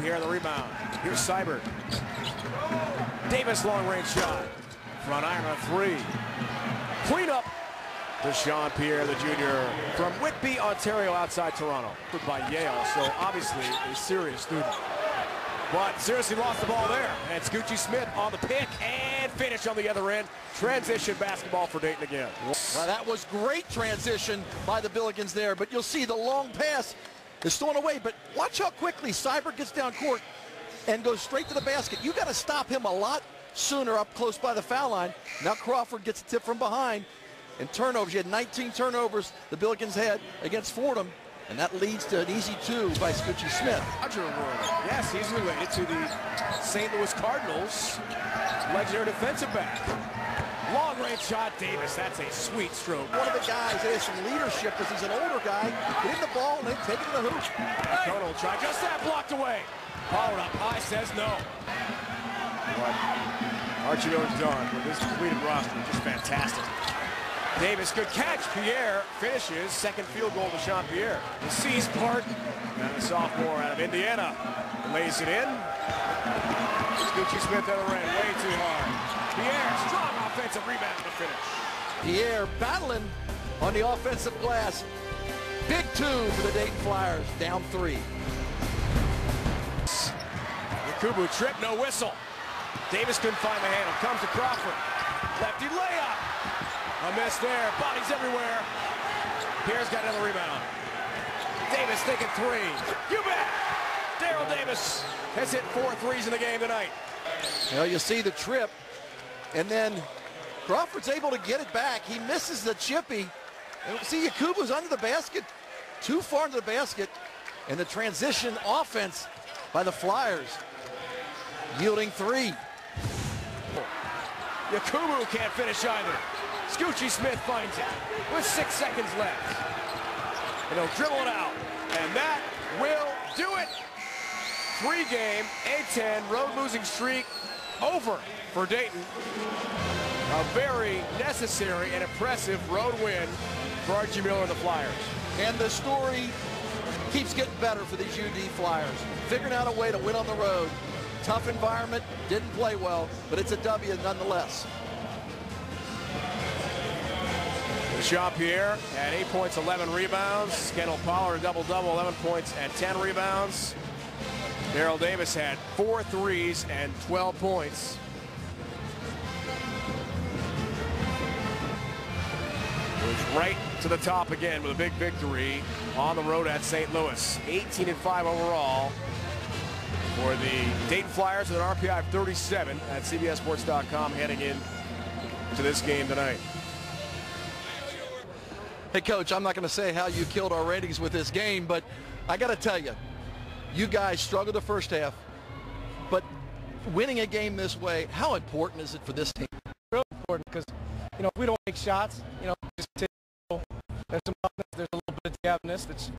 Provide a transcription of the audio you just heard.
Pierre the rebound. Here's Sibert. Davis long range shot. Front iron on three. Clean up to Dyshawn Pierre, the junior from Whitby, Ontario, outside Toronto. By Yale, so obviously a serious student. But seriously lost the ball there. And Scoochie Smith on the pick and finish on the other end. Transition basketball for Dayton again. Well, that was great transition by the Billikens there, but you'll see the long pass is thrown away. But watch how quickly Sibert gets down court and goes straight to the basket. You got to stop him a lot sooner up close by the foul line. Now Crawford gets a tip from behind and turnovers. You had 19 turnovers the Billikens had against Fordham. And that leads to an easy two by Scoochie Smith. Roger. Yes, he's related to the St. Louis Cardinals legendary defensive back. Long range shot, Davis. That's a sweet stroke. One of the guys that has some leadership because he's an older guy. Getting the ball and then taking it to the hoop. Total try. Just that blocked away. Pollard up high says no. What Archie Miller's done with this completed roster just fantastic. Davis, good catch. Pierre finishes. Second field goal to Dyshawn Pierre. The sees part. And the sophomore out of Indiana lays it in. Scoochie Smith on the end, way too hard. Pierre, strong offensive rebound to finish. Pierre battling on the offensive glass. Big two for the Dayton Flyers, down three. Yakubu trip, no whistle. Davis couldn't find the handle. Comes to Crawford. Lefty layup. A miss there. Bodies everywhere. Pierre's got another rebound. Davis thinking three. You bet. Darrell Davis has hit four threes in the game tonight. Well, you see the trip, and then Crawford's able to get it back. He misses the chippy. See, Yakubu's under the basket, too far into the basket, and the transition offense by the Flyers, yielding three. Yakubu can't finish either. Scoochie Smith finds it with six seconds left. And he'll dribble it out. And that will do it. Three game, A-10 road losing streak over for Dayton. A very necessary and impressive road win for Archie Miller and the Flyers. And the story keeps getting better for these UD Flyers. Figuring out a way to win on the road. Tough environment, didn't play well, but it's a W nonetheless. Jean-Pierre at 8 points, 11 rebounds. Kendall Pollard, double-double, 11 points and 10 rebounds. Darrell Davis had four threes and 12 points. Was right to the top again with a big victory on the road at St. Louis. 18 and 5 overall for the Dayton Flyers with an RPI of 37 at CBSSports.com heading in to this game tonight. Hey, Coach, I'm not going to say how you killed our ratings with this game, but I got to tell you, you guys struggled the first half, but winning a game this way, how important is it for this team? Real important because, you know, we don't make shots, you know, there's some there's a little bit of togetherness that's